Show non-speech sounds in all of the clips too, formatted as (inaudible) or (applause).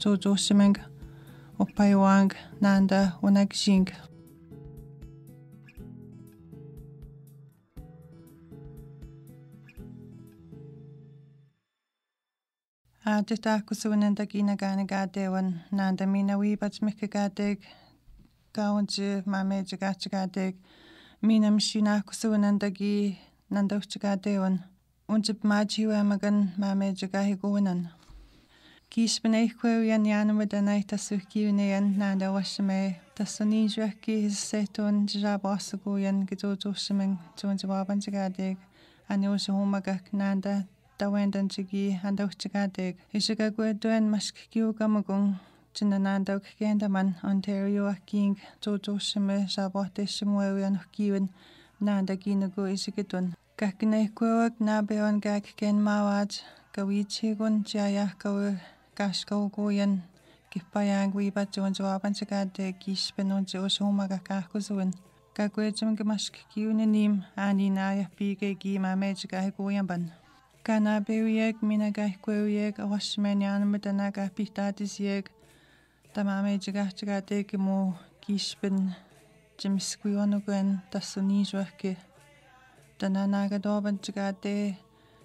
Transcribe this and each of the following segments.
zo doorstroming opbouwing naar de onaging. Adeta kusunenda gina gana gadewan nanda mina wibats mika gadeg gaunji mameja gacha gadeg mina mshina kusunenda gi nanda ucha gadewan unjib majiwa magan mameja gahi guwanan. Kis ben eich kwe yan yan wad an eich tas uch ki wne yan na da washa me. Tas an ein jwech ki his se tuan jira bosa go yan gido dosha ming tuan jawaban jagadig. An yw sa homa gach na da da wendan jagi an da uch jagadig. Isha ga gwe duen mashk gamagung. Jina na da uch man Ontario ach ging do dosha me jabot isha mwe yan uch kiwin. Na da gina go isha gidun. Gach gneich kwe wag na beon gach gen mawaj. Gashgauguyan Gipayang wiba jonjawaban chigade gishpenon joshumaga kahkuzuin Gagwejum gamashkikiunanim ani naya pige gima mejigahiguyanban Kana bewieg minagahkwewieg awashmenyanmidanaga pitadisieg tamamejigah chigade gimu gishpen jimiskwionugen tasunijuahke Dananaga doban chigade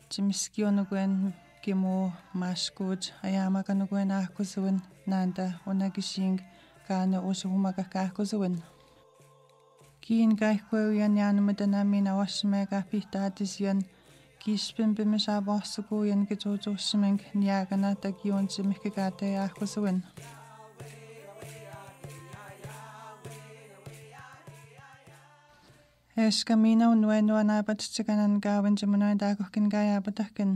jimiskionuguen gimu mashkuj ayamaganuguen ahkuzuin nanda unagishing kana ushumaga kahkuzuin Kiin gaihkwewian yanmidanamin awashmega pitadisian Gishpin bimishabosuguyan gijojoshimeng кимо машкуч аямага нугуэн аахгусуун наанда унагишинг кана усуумага каахгусуун кин гайхвэуян яанмаданамин аварсмага питаатисиан киспен бимисааборсугуян гитуутуурсиминг ниагана такиунсимиккаатаяахгусуун Ysgamino nwenu anabod tiganan gawyn dymunoen dagwch gyn gai abodach gyn.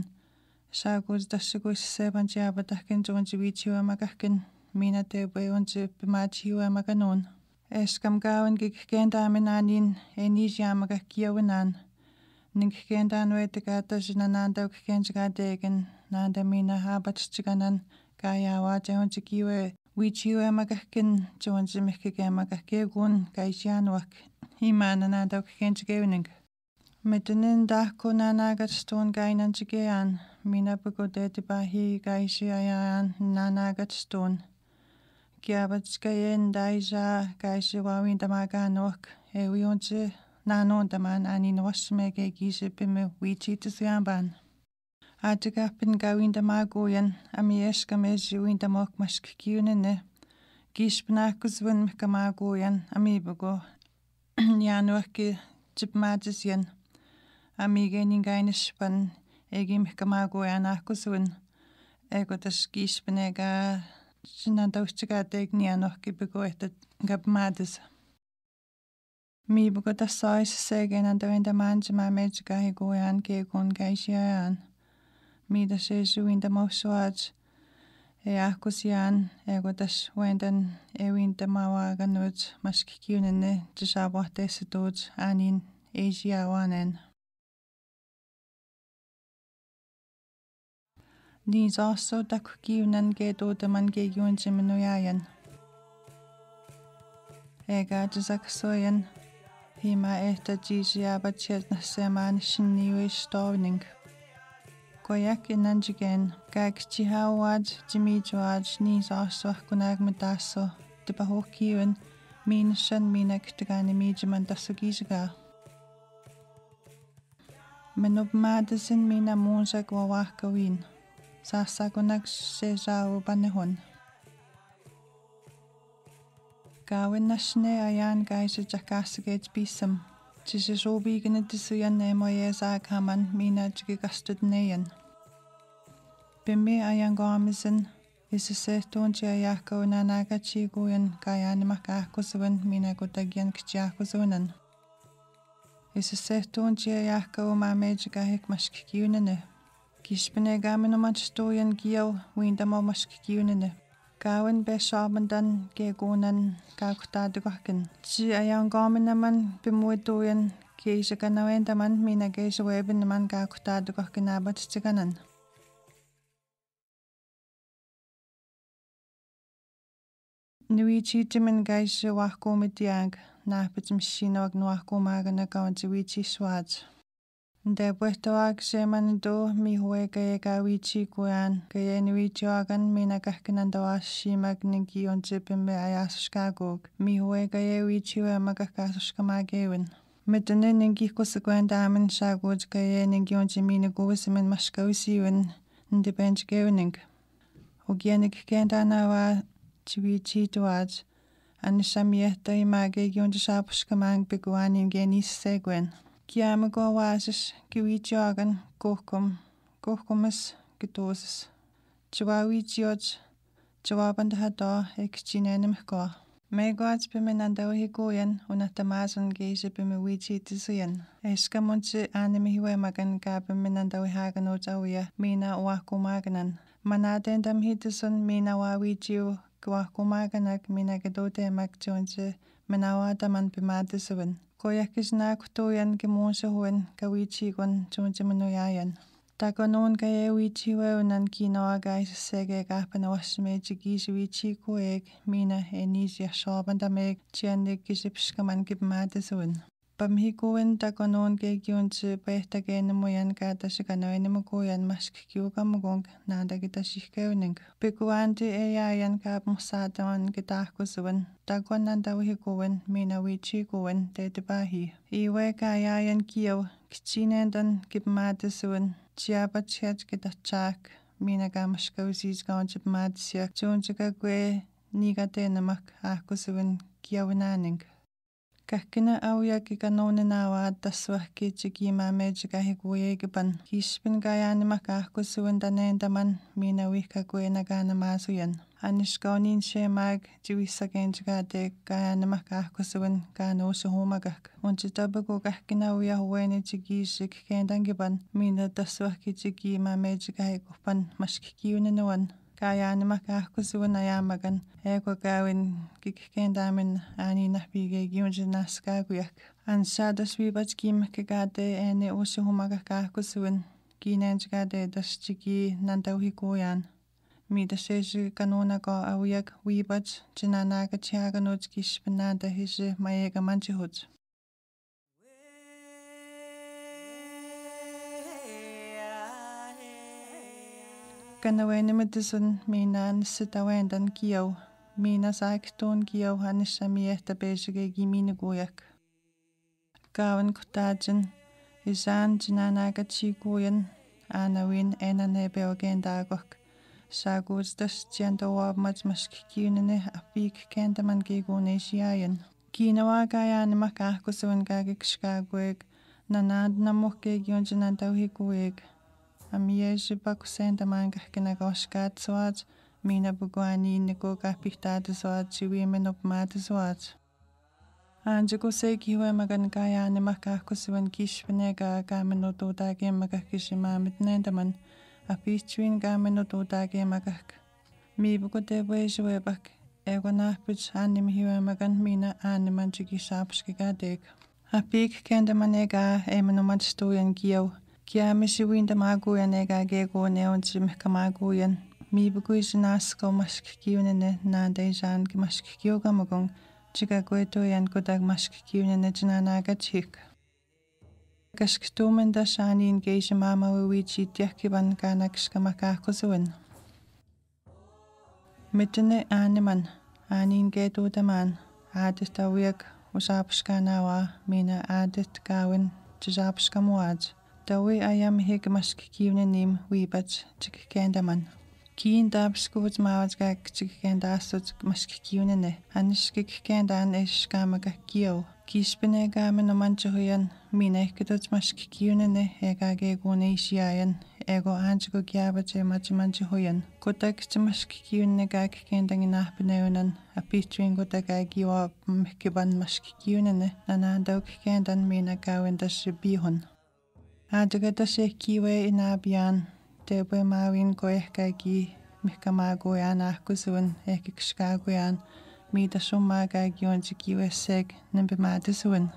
Ukkenjigadegen nanda mina habatchiganan gayawa jonji kiwe wichiwa magahkin jonji mikige magahkegun gaishanuak Imana dawk kenchgewning. Medinin dahko nanagar stone gainan chigayan. Mina pagode tibahi gaishi ayayan nanagar stone. Kiabatskayen daija gaishi wawin damaga nok. Ewionche nanon daman anin wasmege gise bime wichi tisyanban. Adagapin gawin damagoyan ami eskamezi win damok mask kiunene. Gishpnakus win mkamagoyan ami bago. (clears throat) Januaki chipmadis yen. Amige ningainispan egim kamago anahkusun ego tas kispnega sinantaustiga teknianohki bego ehtet gapmatis mi bego tas sais segen anda venda manjima mejga higoyan kegon gaishian mi da se suinda mausuaj e ahkusian ego tas wendan e winda mawaganut maskikiunene tishabohtesituj anin Asiawanen. These also the kuki nange do de mange yun jiminuyayan. Ega jizaksoyan. Hima ehta jijia bachet na seman shinniwe stovning. Koyak e inanjigen. Gag jihawaj jimijwaj nis also kunag mataso. Tibahokiwen. Min shen minek tagani mijiman tasugijga. Menubmadazin mina munzag wawakawin. Menubmadazin mina munzag wawakawin. saassa kunnaksi saavupanne hun. Kauennas ne ajan kaisi tsakaskeet pissam, tsi se suviikin et sujan ne moje saakhaman minä tsi kastut neijan. Pimmi ajan kaamisen, isi se tuntsi ja jahkauna naga tsi kuin kajanima kahkusuvan minä kutakien ktsiakusuunan. Isi se tuntsi ja jahkauma meidži kahikmaski. Кишпіне гаминуман стоян гиел уиндама машки гиюніне. Гавын бе шабындан гегунан гавхтадыгахкин. Чи аян гаминаман бимуэдуян гейжаганауэндаман мина гейжуэбинаман гавхтадыгахкин абатчиганан. Nuichi jimin gaisha wahko midiag, na bitim shino ag nuahko maga na gawan jiwichi swaj. De puesto akseman do mi hue kaya kawichi kuan kaya nuicho agan mina kahkinan do ashi magniki on tipin be ayaskagok mi hue kaya wichi wa makakaskamagewen Medene ningi kusakuan damen shagoj kaya ningi on jimina gowisimen mashkawisiwen ndi bench gewening Ogianik kendana wa chiwichi tuaj Anishamieta image gyonjishapshkamang beguanin genis segwen. kiemme kovaisis kiwichagan kohkom kohkomas kitoses chawawichioch chawabandahato ekchinenemhko Megoats pimenandauhiguyan unahtamasan geisa pimiwichitisiyan. Eskamunchi animihiwemagan ka pimenandauhagan uchawiya mina uahkumaganan. Manatendamhitisun mina wawichiu guahkumaganak minagadotemakchunse manawataman pimatesewan koyahkishnaqhtuyan kimunsehwan kawichikwan chunchemanuyayan takonon kayewichiwewanan kinoagay sesekekahpan wasmechikixwichikuek mina enisyajxopantamek chianikixipxkaman kipmatesewan kishipshkaman kipmadisuwan. Pamhikuwen takonon ke gyunche pehta gene moyan kata shikanoene mukuyan mask kiukamugong nada kita shikeuning. Pikuanti eyayan kap musadawan kitahkusuwan. Takwanan dawihikuwen mina wichi kuwen tetipahi. Iwe kayayan kiyaw kichinendan kipmadisuwan. Chiapa chiach kitachak mina kamashkawsis gaunchip madisyak chonchika Gacina awia gi ganóninawa daswahki jigima me jigahi guye giban. Kishpin gayani makahku suin danenda man mina wika guye nagana mazuyan. Anishgaunin she mag jiwisagen jigade gayani makahku suin gano shuhumagak. Unjidabugu gacina awia huweni jigishik gendan giban mina daswahki jigima me jigahi guban mashkikiunanuan. gayaanimaka kusuuna yaamagan eego gaawin gikkendamin aani nahbige giunjinaskaaguyak anshaadaswiibajkiimaka gaade aane usuhumaga kaahkusuun kiinanjgaade dasjigi nandawhikuyan midasheji kanunago auyak wiibaj jinanaga chiaganojki shpinada hiji mayegamanchihuj manchihuj Ganawene mitisun mina nisitawendan kiyaw. Mina saaktoon kiyaw hanisha miehta beesige gimini guyak. Gawan kutajin isaan jinanaga chikuyan anawin enane beogen dagok. Saagustas tiento wabmaj maskikiunene apik kendaman gigune shiayan. Kinawa gayan makahkusuan gagikshkagweg nanad namukke Амияшбакусайн тамаангахкинагоршкаатсуаат минабугуаниинникуугааппихтаатсуаат сивиименупмаатсуаат аанжикусей киуэмаган каяанемахкаахкусиван кишвенега гааменутуудаагиэммагах кишимааметнэн таман апиичвин гааменутуудаагиэмагах мибукутевэжуэбак эгонаахпич аанним хиуэмаган мина ааннеманчигисаапшкигаадег апик кэндаманега эманумат стуян гиав gamenoto dage magakishimamit nendaman a pichuin gamenoto dage magak. Mi buko de wejwe bak ego nahpich anim hiwe magan mina animan chigisapshki gadeg. A pik kendaman ega emenomat stoyan giyaw. Kia misi winda maguyan ega gego neon chim kamaguyan. Mi bugui jinasko mashkikiunene na dejan ki mashkikioga magong. Chiga gweto yan kodag mashkikiunene jinanaga chik. Kashktumen da shanin geisha mama wichi tiakiban kanakshka makakusuin. Mitene animan, anin geto daman, adit awiyak usapshka nawa mina adit gawin jajapshka muaj. Dawi ayam hig mask kiwne nim wibat chik kenda man. Kiin dab skuvuts mawazga chik kenda asut mask kiwne ne. Anishkik kenda an eshkamaga kiyo. Kishbine gamen no manchuhuyan mine kututs mask kiwne ne ega gegune ishiayan. Ego anchiko kiabat e machi manchuhuyan. Kutak chmask kiwne gag kenda ginahpineunan. Apitrin kutaka giwa mkiban mask kiwne ne. Nanandok kenda mina gawin dashi bihun. A dygada se kiwe in abian, te bwe mawin goehka gi, mihka ma goyan ahkusuan, ehkik shka goyan, mi da shumma ga gion jikiwe seg, nimbe ma disuan.